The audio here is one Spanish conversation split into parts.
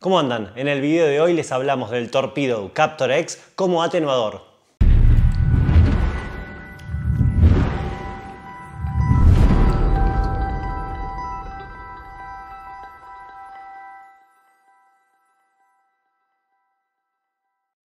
¿Cómo andan? En el video de hoy les hablamos del Torpedo Captor X como atenuador.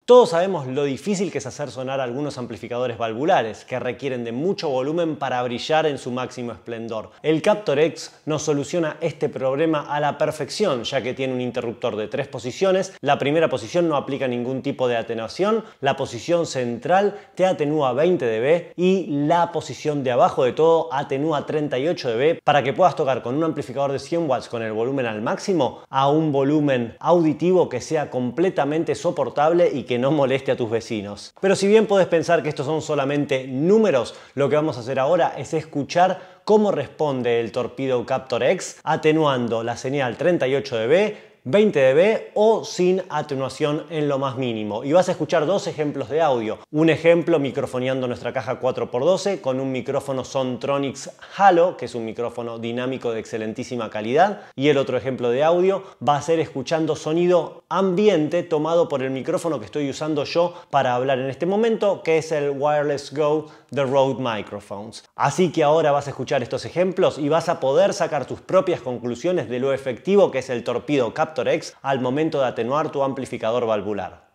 Todos sabemos lo difícil que es hacer sonar algunos amplificadores valvulares, que requieren de mucho volumen para brillar en su máximo esplendor. El Captor X nos soluciona este problema a la perfección, ya que tiene un interruptor de tres posiciones. La primera posición no aplica ningún tipo de atenuación, la posición central te atenúa 20 dB y la posición de abajo de todo atenúa 38 dB para que puedas tocar con un amplificador de 100 watts con el volumen al máximo a un volumen auditivo que sea completamente soportable y que no moleste a tus vecinos. Pero si bien puedes pensar que estos son solamente números, lo que vamos a hacer ahora es escuchar cómo responde el Torpedo Captor X atenuando la señal 38 dB 20 dB o sin atenuación en lo más mínimo. Y vas a escuchar dos ejemplos de audio. Un ejemplo microfoneando nuestra caja 4x12 con un micrófono Sontronics Halo, que es un micrófono dinámico de excelentísima calidad. Y el otro ejemplo de audio va a ser escuchando sonido ambiente tomado por el micrófono que estoy usando yo para hablar en este momento, que es el Wireless Go The Rode Microphones. Así que ahora vas a escuchar estos ejemplos y vas a poder sacar tus propias conclusiones de lo efectivo que es el torpido Al momento de atenuar tu amplificador valvular.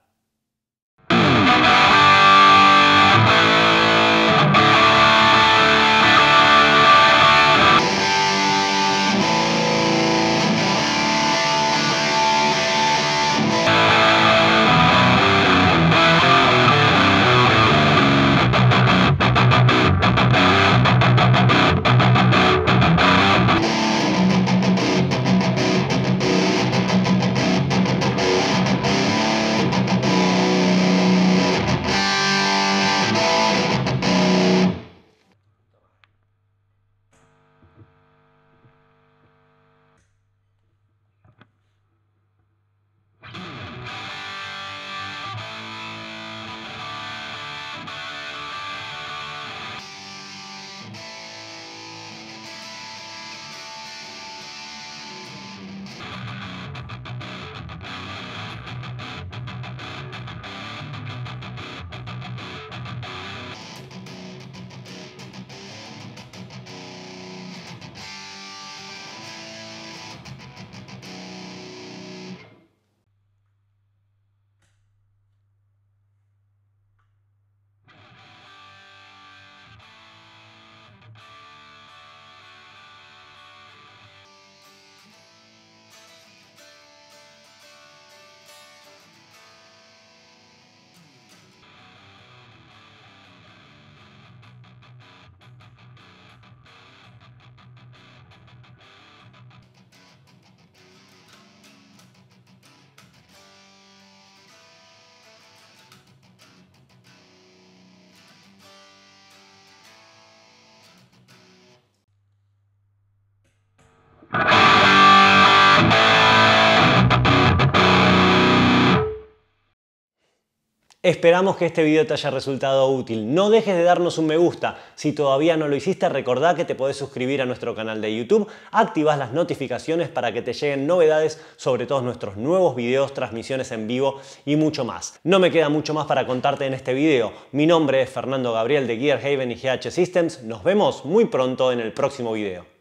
Esperamos que este video te haya resultado útil. No dejes de darnos un me gusta. Si todavía no lo hiciste, recordá que te podés suscribir a nuestro canal de YouTube, activas las notificaciones para que te lleguen novedades sobre todos nuestros nuevos videos, transmisiones en vivo y mucho más. No me queda mucho más para contarte en este video. Mi nombre es Fernando Gabriel de Gear Haven y GH Systems. Nos vemos muy pronto en el próximo video.